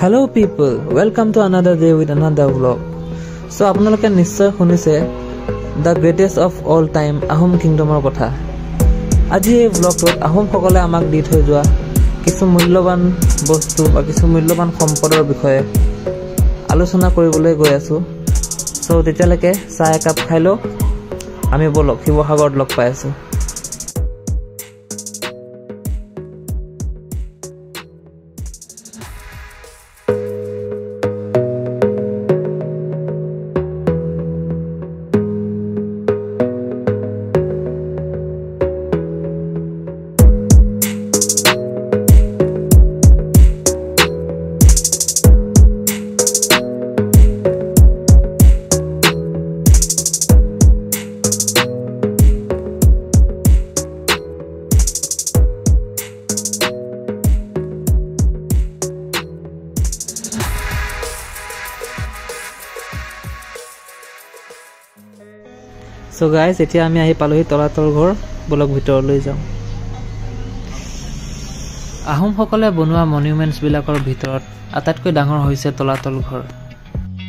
Hello' people welcome to another day with another blog so' আপোনালোকে নিশ্চয় শুনিছে the greatest of all time Ahom কিংডমৰ কথা। আজি এই ব্লগটোত আহোমসকলে আমাক দি থৈ যোৱা কিছু মূল্যৱান বস্তু বা কিছু মূল্যৱান সম্পদৰ বিষয়ে আলোচনা কৰিবলৈ গৈ আছোঁ। চ' তেতিয়ালৈকে চাহ একাপ খাই লওক। আমি ব'লক শিৱসাগৰত লগ পাই আছোঁ। চ' গাইজ এতিয়া আমি আহি পালোহি তলাতল ঘৰ। বলক ভিতৰলৈ যাওঁ। আহোমসকলে বনোৱা মনিউমেণ্টছবিলাকৰ ভিতৰত আটাইতকৈ ডাঙৰ হৈছে তলাতল ঘৰ।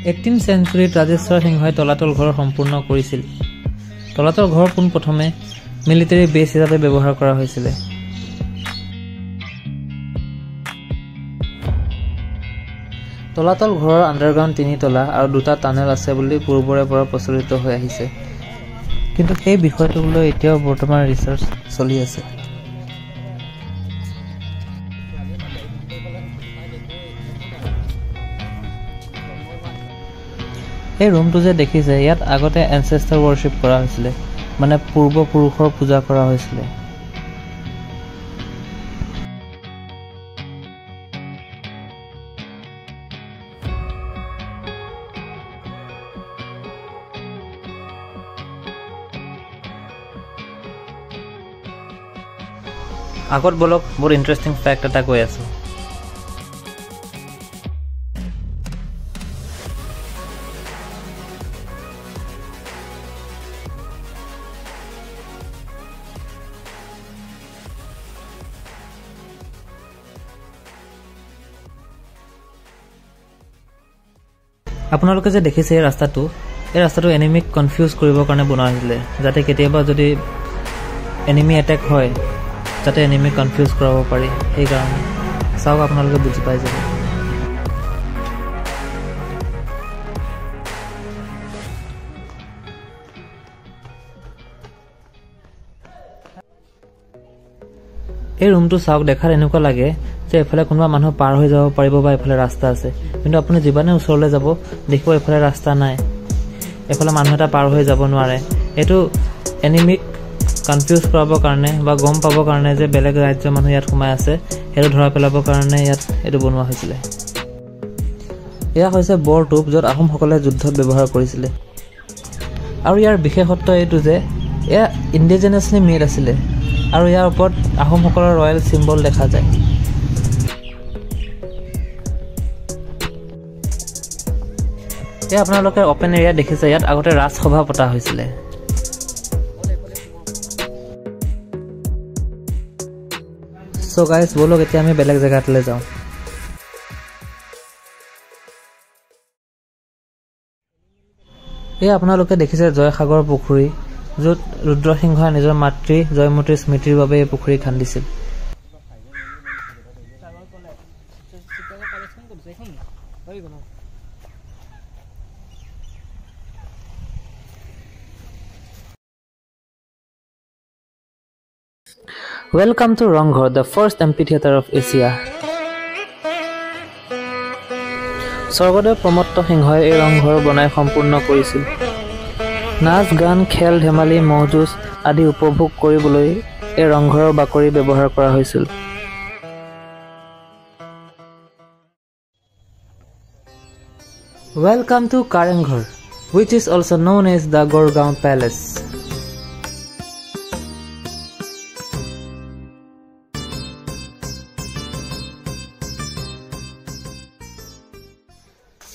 এইটিন চেঞ্চুৰীত ৰাজেশ্বৰ সিংহই তলাতল ঘৰ সম্পূৰ্ণ কৰিছিল। তলাতল ঘৰ পোনপ্ৰথমে মিলিটেৰী বেছ হিচাপে ব্যৱহাৰ কৰা হৈছিলে। তলাতল ঘৰৰ আণ্ডাৰগ্ৰাউণ্ড তিনি তলা আৰু দুটা টানেল আছে বুলি পূৰ্বৰে পৰা প্ৰচলিত হৈ আহিছে। কিন্তু সেই বিষয়টোক লৈ এতিয়াও বৰ্তমান ৰিচাৰ্চ চলি আছে। এই ৰুমটো যে দেখিছে ইয়াত আগতে এনচেষ্টাৰ ৱৰশ্বিপ কৰা হৈছিলে। মানে পূৰ্বপুৰুষৰ পূজা কৰা হৈছিলে। আগত বলক বহুত ইণ্টাৰেষ্টিং ফেক্ট এটা কৈ আছোঁ। আপোনালোকে যে দেখিছে এই ৰাস্তাটো এই ৰাস্তাটো এনিমিক কনফিউজ কৰিবৰ কাৰণে বনোৱা হৈছিলে যাতে কেতিয়াবা যদি এনিমি এটেক হয় যাতে এনিমি কনফিউজ কৰাব পাৰি। সেইকাৰণে। চাওক আপোনালোকে বুজি পাই যাব। এই ৰুমটো চাওক দেখাত এনেকুৱা লাগে যে এইফালে কোনোবা মানুহ পাৰ হৈ যাব পাৰিব বা এইফালে ৰাস্তা আছে। কিন্তু আপুনি যিমানে ওচৰলৈ যাব দেখিব এইফালে ৰাস্তা নাই। এইফালে মানুহ এটা পাৰ হৈ যাব নোৱাৰে। এইটো এনিমিক কনফিউজ কৰাবৰ কাৰণে বা গম পাবৰ কাৰণে যে বেলেগ ৰাজ্যৰ মানুহ ইয়াত সোমাই আছে সেইটো ধৰা পেলাবৰ কাৰণে ইয়াত এইটো বনোৱা হৈছিলে। এয়া হৈছে বৰ টোপ য'ত আহোমসকলে যুদ্ধত ব্যৱহাৰ কৰিছিলে। আৰু ইয়াৰ বিশেষত্ব এইটো যে এয়া ইণ্ডিজিনাছলি মেড আছিলে আৰু ইয়াৰ ওপৰত আহোমসকলৰ ৰয়েল চিম্বল দেখা যায়। এয়া আপোনালোকে অপেন এৰিয়া দেখিছে ইয়াত আগতে ৰাজসভা পতা হৈছিলে। চ' গাইজ ব'লক এতিয়া আমি বেলেগ জেগাটোলৈ যাওঁ এই আপোনালোকে দেখিছে জয়সাগৰ পুখুৰী য'ত ৰুদ্ৰসিংহই নিজৰ মাতৃ জয়মতীৰ স্মৃতিৰ বাবে এই পুখুৰী খান্দিছিল welcome to Rangghar the first amphitheatre of Asia Swargadeo Pramatta সিংহই এই ৰংঘৰ বনাই সম্পূৰ্ণ কৰিছিল। নাচ গান খেল ধেমালি ম'হ যুঁজ আদি উপভোগ কৰিবলৈ এই ৰংঘৰৰ বাকৰি ব্যৱহাৰ কৰা হৈছিল। Welcome to Karengghar which is also known as the Gorgaon Palace.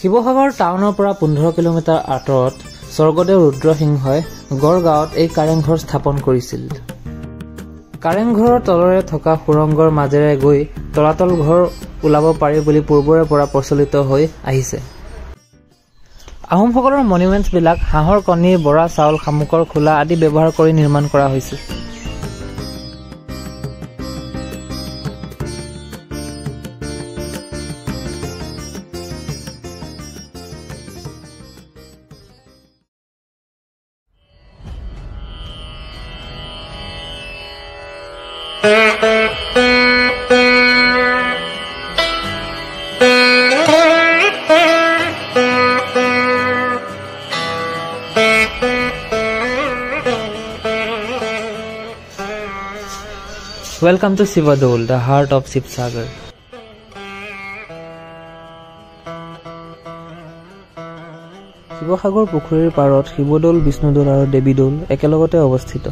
Sivasagar টাউনৰ পৰা পোন্ধৰ কিলোমিটাৰ আঁতৰত স্বৰ্গদেউ ৰুদ্ৰসিংহই গড়গাঁৱত এই কাৰেংঘৰ স্থাপন কৰিছিল। কাৰেংঘৰৰ তলৰে থকা সুৰংগৰ মাজেৰে গৈ তলাতল ঘৰ ওলাব পাৰি বুলি পূৰ্বৰে পৰা প্ৰচলিত হৈ আহিছে। আহোমসকলৰ মনুমেণ্টছবিলাক হাঁহৰ কণী বৰা চাউল শামুকৰ খোলা আদি ব্যৱহাৰ কৰি নিৰ্মাণ কৰা হৈছিল। Welcome to Sivadol, the heart of Sivsagar. Sivasagar পুখুৰীৰ পাৰত শিৱদৌল বিষ্ণুদৌল আৰু দেৱীদৌল একেলগতে অৱস্থিত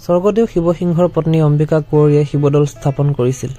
স্বৰ্গদেউ শিৱসিংহৰ পত্নী অম্বিকা কুঁৱৰীয়ে শিৱদৌল স্থাপন কৰিছিল